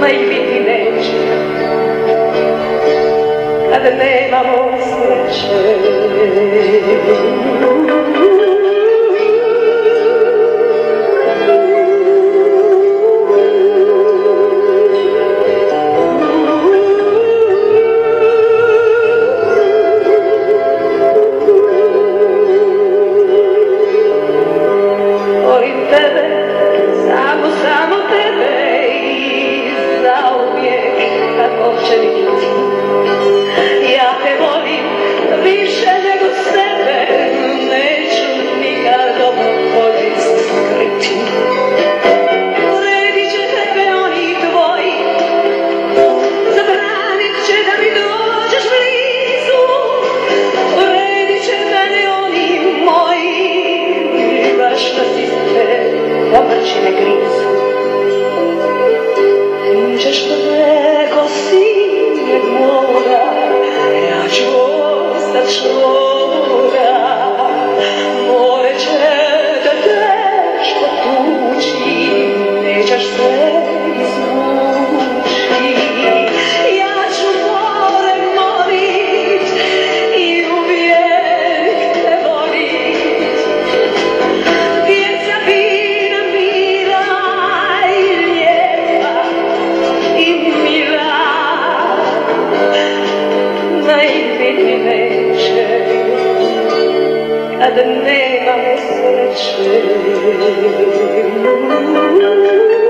maybe teenage Kada nemamo sreće Volim samo, samo tebe 说。and the name of the